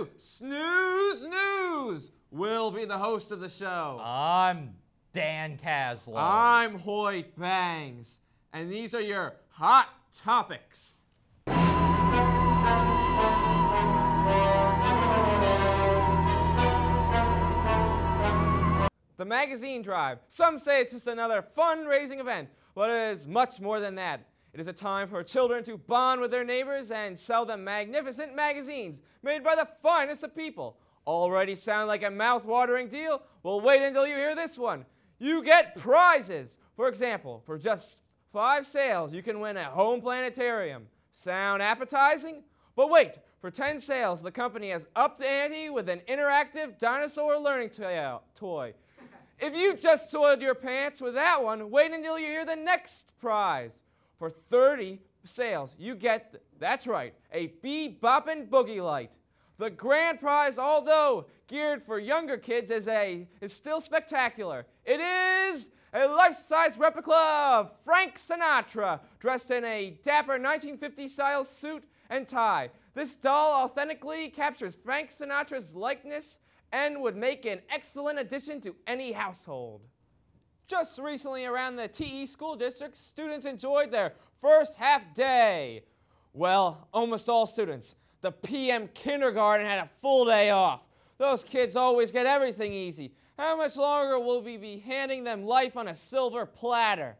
Hello and welcome to Snews News. We'll be the host of the show. I'm Dan Caslow. I'm Hoyt Bangs, and these are your hot topics. The magazine drive. Some say it's just another fundraising event, but it is much more than that. It is a time for children to bond with their neighbors and sell them magnificent magazines made by the finest of people. Already sound like a mouth-watering deal? Well, wait until you hear this one. You get prizes. For example, for just five sales, you can win a home planetarium. Sound appetizing? But wait, for 10 sales, the company has upped the ante with an interactive dinosaur learning toy. If you just soiled your pants with that one, wait until you hear the next prize. For 30 sales, you get, that's right, a beboppin' boogie light. The grand prize, although geared for younger kids, is, a, is still spectacular. It is a life-size replica of Frank Sinatra, dressed in a dapper 1950-style suit and tie. This doll authentically captures Frank Sinatra's likeness and would make an excellent addition to any household. Just recently around the TE school district, students enjoyed their first half day. Well, almost all students. The PM kindergarten had a full day off. Those kids always get everything easy. How much longer will we be handing them life on a silver platter?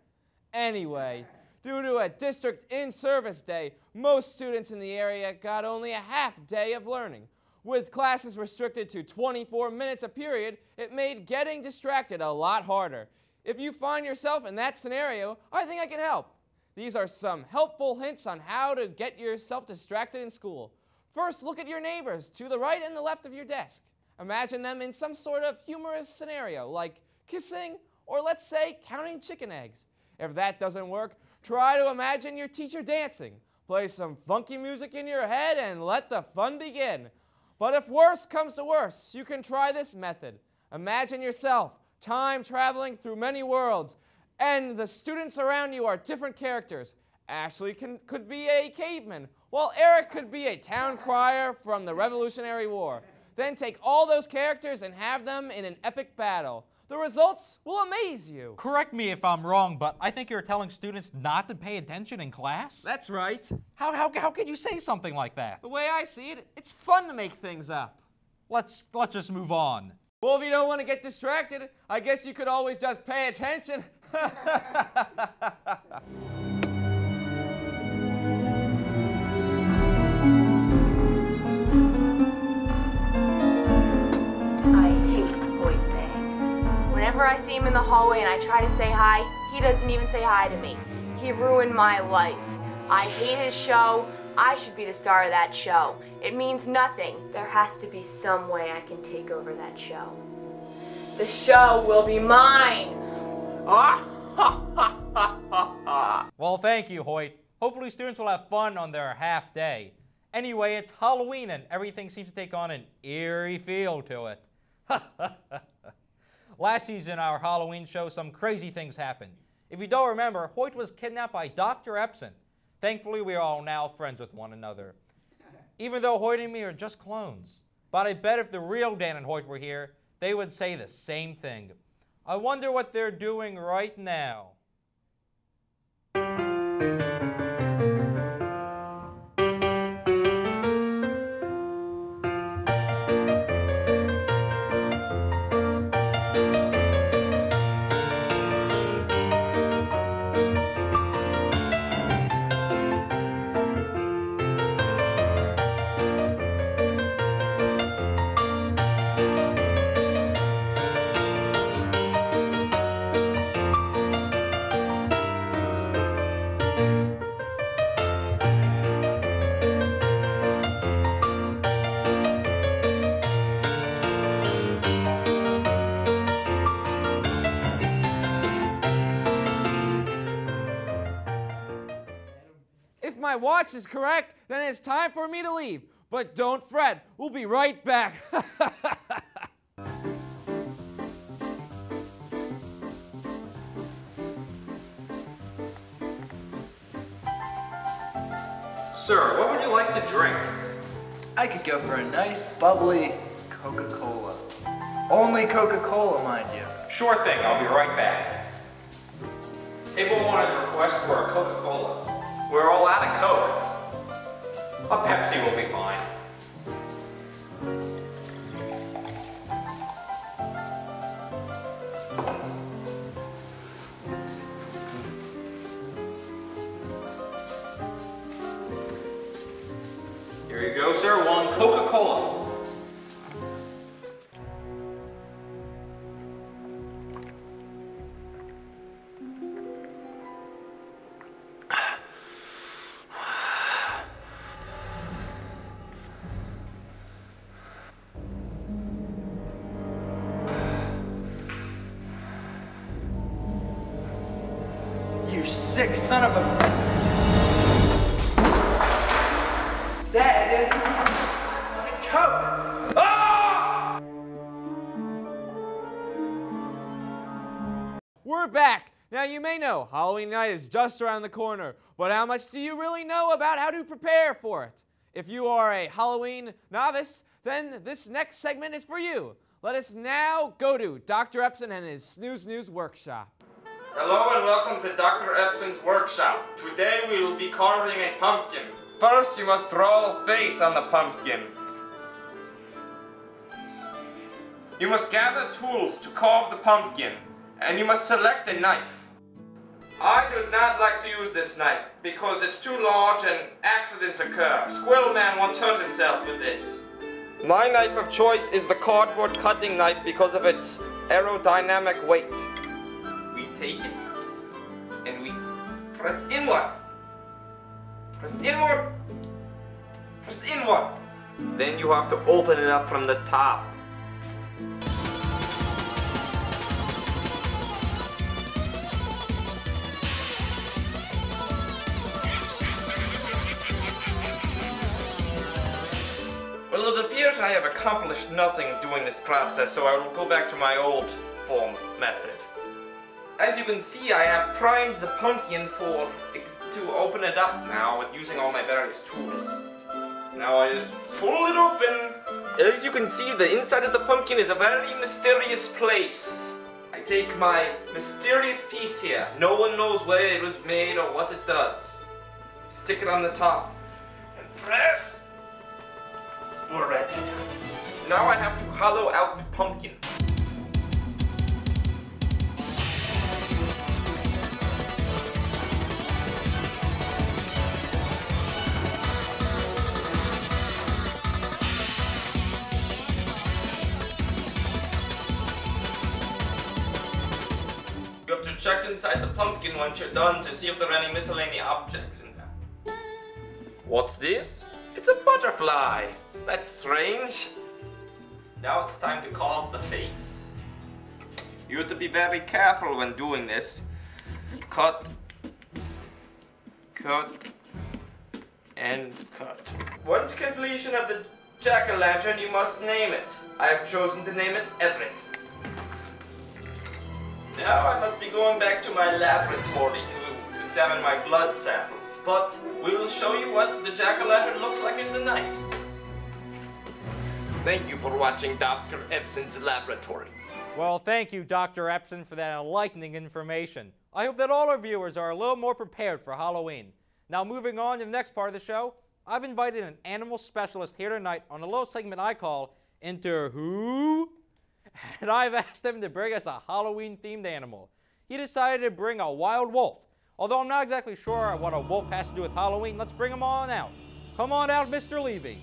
Anyway, due to a district in-service day, most students in the area got only a half day of learning. With classes restricted to 24 minutes a period, it made getting distracted a lot harder. If you find yourself in that scenario, I think I can help. These are some helpful hints on how to get yourself distracted in school. First, look at your neighbors to the right and the left of your desk. Imagine them in some sort of humorous scenario, like kissing or let's say counting chicken eggs. If that doesn't work, try to imagine your teacher dancing. Play some funky music in your head and let the fun begin. But if worse comes to worse, you can try this method. Imagine yourself time traveling through many worlds, and the students around you are different characters. Ashley can, could be a caveman, while Eric could be a town crier from the Revolutionary War. Then take all those characters and have them in an epic battle. The results will amaze you. Correct me if I'm wrong, but I think you're telling students not to pay attention in class? That's right. How, how, how could you say something like that? The way I see it, it's fun to make things up. Let's, let's just move on. Well, if you don't want to get distracted, I guess you could always just pay attention. Whenever I see him in the hallway and I try to say hi, he doesn't even say hi to me. He ruined my life. I hate his show. I should be the star of that show. It means nothing. There has to be some way I can take over that show. The show will be mine. well, thank you, Hoyt. Hopefully students will have fun on their half day. Anyway, it's Halloween and everything seems to take on an eerie feel to it. Last season, our Halloween show, some crazy things happened. If you don't remember, Hoyt was kidnapped by Dr. Epson. Thankfully, we are all now friends with one another. Even though Hoyt and me are just clones. But I bet if the real Dan and Hoyt were here, they would say the same thing. I wonder what they're doing right now. My watch is correct, then it's time for me to leave. But don't fret, we'll be right back. Sir, what would you like to drink? I could go for a nice, bubbly Coca-Cola. Only Coca-Cola, mind you. Sure thing, I'll be right back. Table one has a request for a Coca-Cola. We're all out of Coke. A Pepsi will be fine. Here you go, sir. One Coca-Cola. Sick son of a... Said. Ah! We're back! Now, you may know Halloween night is just around the corner, but how much do you really know about how to prepare for it? If you are a Halloween novice, then this next segment is for you. Let us now go to Dr. Epson and his Snews News workshop. Hello and welcome to Dr. Epson's workshop. Today we will be carving a pumpkin. First you must draw a face on the pumpkin. You must gather tools to carve the pumpkin, and you must select a knife. I do not like to use this knife because it's too large and accidents occur. Squirrel Man once hurt himself with this. My knife of choice is the cardboard cutting knife because of its aerodynamic weight we take it and we press inward. Press inward. Press inward. Then you have to open it up from the top. Well, it appears I have accomplished nothing doing this process, so I will go back to my old form method. As you can see, I have primed the pumpkin for to open it up now with using all my various tools. Now I just pull it open. As you can see, the inside of the pumpkin is a very mysterious place. I take my mysterious piece here. No one knows where it was made or what it does. Stick it on the top and press. We're ready. Now I have to hollow out the pumpkin. Check inside the pumpkin once you're done to see if there are any miscellaneous objects in there. What's this? It's a butterfly. That's strange. Now it's time to carve the face. You have to be very careful when doing this. Cut, cut, and cut. Once completion of the jack-o'-lantern, you must name it. I have chosen to name it Everett. Now I must be going back to my laboratory to examine my blood samples, but we will show you what the jack-o'-lantern looks like in the night. Thank you for watching Dr. Epson's laboratory. Well, thank you, Dr. Epson, for that enlightening information. I hope that all our viewers are a little more prepared for Halloween. Now, moving on to the next part of the show, I've invited an animal specialist here tonight on a little segment I call Enter Who? And I've asked him to bring us a Halloween themed animal. He decided to bring a wild wolf. Although I'm not exactly sure what a wolf has to do with Halloween, let's bring him on out. Come on out, Mr. Levy.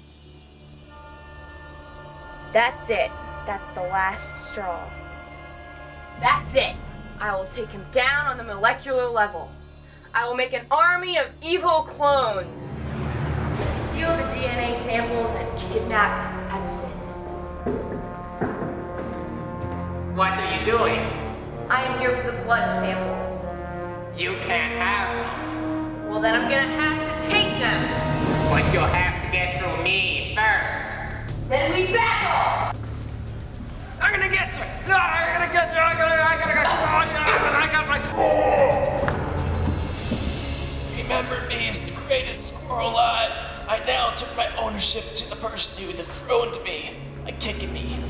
That's it. That's the last straw. That's it. I will take him down on the molecular level. I will make an army of evil clones. Gonna steal the DNA samples and kidnap Epson. What are you doing? I am here for the blood samples. You can't have them. Well, then I'm gonna have to take them. But you'll have to get through me first. Then we battle! I'm gonna get you! No, I'm gonna get you! I'm gonna, I'm gonna get you! Oh, I got my... Remember me as the greatest squirrel alive. I I now turn my ownership to the person who dethroned me by kicking me me.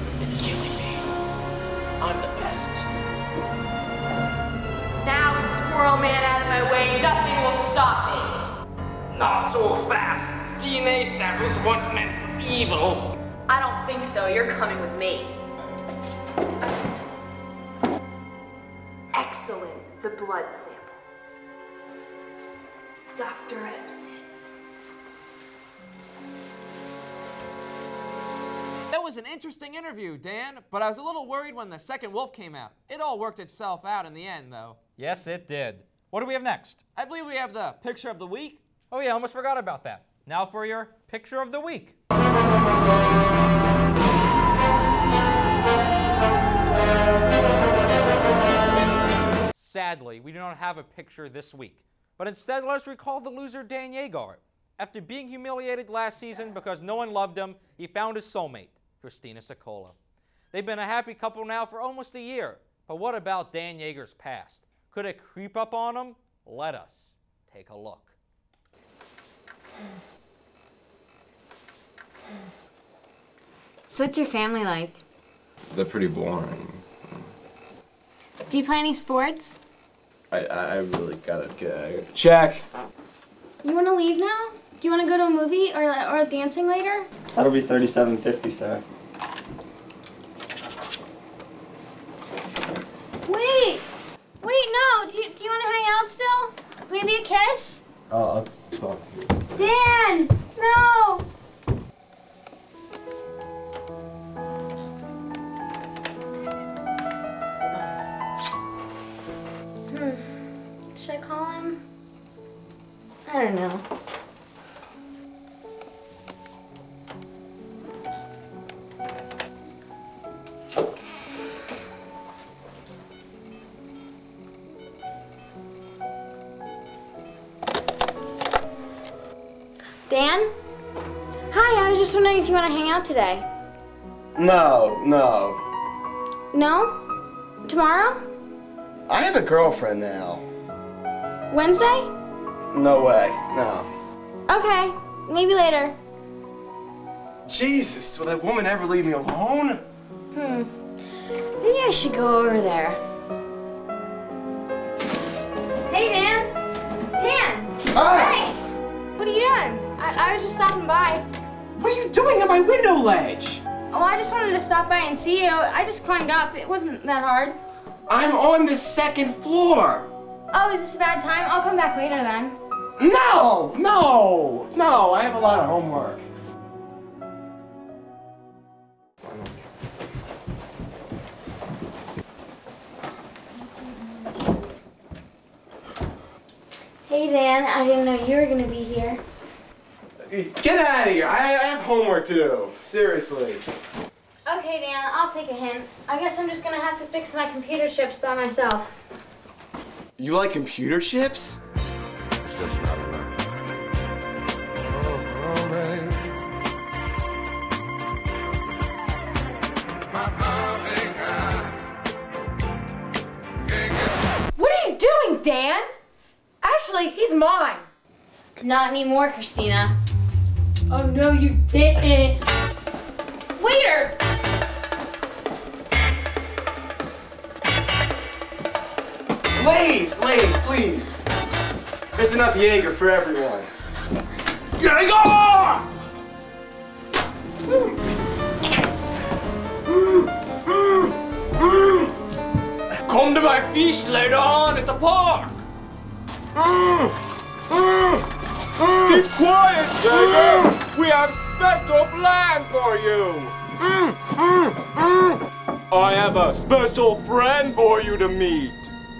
I'm the best. Now with Squirrel Man out of my way, nothing will stop me. Not so fast. DNA samples weren't meant for evil. I don't think so. You're coming with me. Excellent. The blood samples. Dr. Epson. Was an interesting interview, Dan, but I was a little worried when the second wolf came out. It all worked itself out in the end, though. Yes, it did. What do we have next? I believe we have the picture of the week. Oh, yeah, almost forgot about that. Now for your picture of the week. Sadly, we do not have a picture this week, but instead let us recall the loser Dan Yeager. After being humiliated last season because no one loved him, he found his soulmate, Christina Sokola. They've been a happy couple now for almost a year, but what about Dan Yeager's past? Could it creep up on him? Let us take a look. So what's your family like? They're pretty boring. Do you play any sports? I, I really gotta get. Check! You want to leave now? Do you want to go to a movie or, or dancing later? That'll be thirty-seven fifty, sir. Was just wondering if you want to hang out today. No, no. No? Tomorrow? I have a girlfriend now. Wednesday? No way, no. Okay, maybe later. Jesus, will that woman ever leave me alone? Hmm. Maybe I should go over there. Hey, Dan! Dan! Hi! Hey! What are you doing? I, I was just stopping by. What are you doing at my window ledge? Oh, I just wanted to stop by and see you. I just climbed up. It wasn't that hard. I'm on the second floor. Oh, is this a bad time? I'll come back later then. No, no, no, I have a lot of homework. Hey, Dan. I didn't know you were going to be here. Get out of here! I, I have homework to do. Seriously. Okay, Dan. I'll take a hint. I guess I'm just going to have to fix my computer chips by myself. You like computer chips? It's just not enough. What are you doing, Dan? Actually, he's mine. Not anymore, Christina. Oh, no, you didn't. Waiter! Ladies, ladies, please. There's enough Yeager for everyone. Yeager! Come to my feast later on at the park. Keep quiet, Yeager. We have a special plan for you. Mm, mm, mm. I have a special friend for you to meet.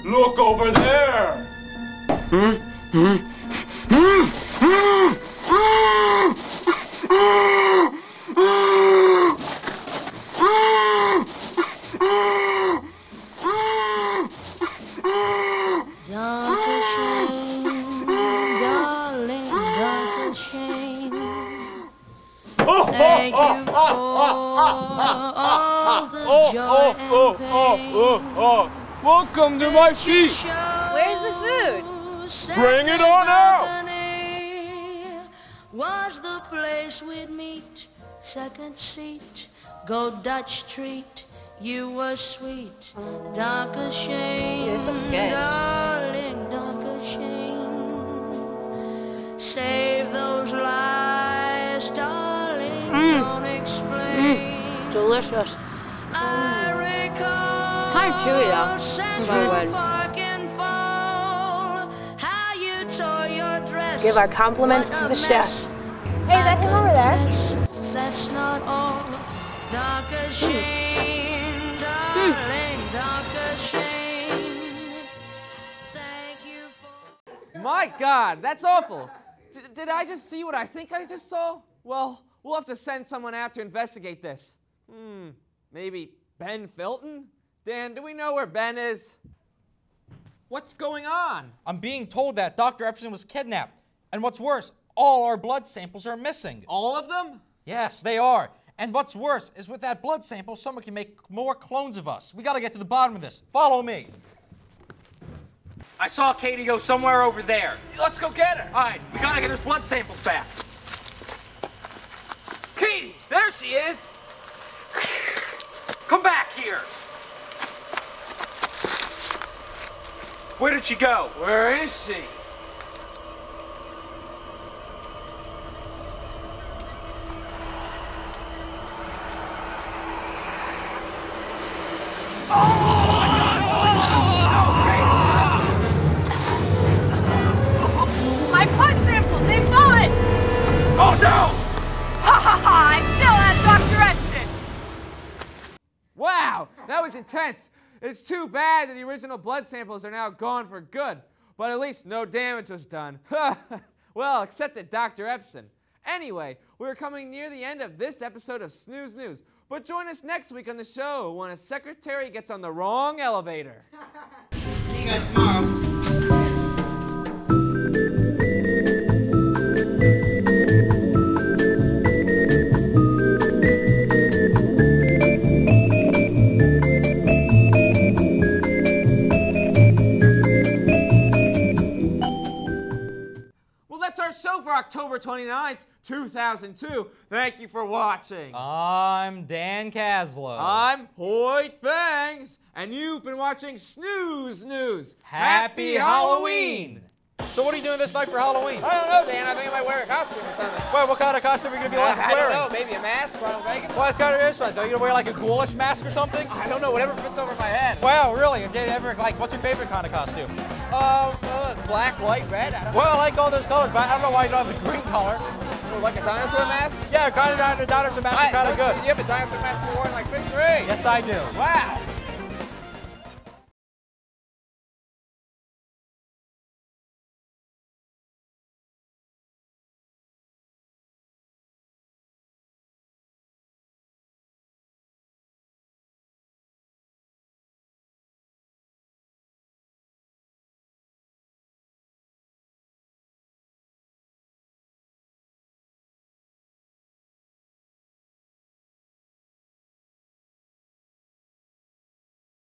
Look over there. Hmm? Hmm? Hmm? Welcome to my feast. Where's the food? Bring it on out. was the place we'd meet. Second seat, go Dutch treat. You were sweet, darker shame. This looks good. Darling, darker shame. Save those lies, darling. Mm. Don't explain. Delicious. I recall Kind of chewy though. Central Very good. Park in fall. How you tore your dress. Give our compliments to the chef. Hey, is that him over there? That's not all. Darker shame, darling, darker shame. Thank you for. My God, that's awful. D- did I just see what I think I just saw? Well, we'll have to send someone out to investigate this. Hmm, maybe Ben Filton? Dan, do we know where Ben is? What's going on? I'm being told that Dr. Epson was kidnapped. And what's worse, all our blood samples are missing. All of them? Yes, they are. And what's worse is with that blood sample, someone can make more clones of us. We gotta get to the bottom of this. Follow me. I saw Katie go somewhere over there. Let's go get her. All right, we gotta get those blood samples back. Katie, there she is. Come back here. Where did she go? Where is she? My blood samples, they fine! Oh no! Ha ha ha! I still have Dr. Epson! Wow, that was intense. It's too bad that the original blood samples are now gone for good, but at least no damage was done. well, except at Dr. Epson. Anyway, we're coming near the end of this episode of Snews News, but join us next week on the show when a secretary gets on the wrong elevator. See you guys tomorrow. For October 29th, 2002. Thank you for watching. I'm Dan Caslow. I'm Hoyt Bangs, and you've been watching Snews News. Happy Halloween! So what are you doing this night for Halloween? I don't know, Dan. I think I might wear a costume or something. Wait, what kind of costume are you gonna be like I, I wearing? don't know. Maybe a mask, Ronald Reagan. Well, it's kind of interesting. Are you gonna wear like a ghoulish mask or something? I don't know. Whatever fits over my head. Wow, really? Have you ever like? What's your favorite kind of costume? Um, uh, black, white, red. I Well, I like all those colors, but I don't know why you don't have the green color. Like a dinosaur mask. Yeah, kind of dinosaur mask is kind of good. You you have a dinosaur mask you wore in like fifth grade. Yes, I do. Wow.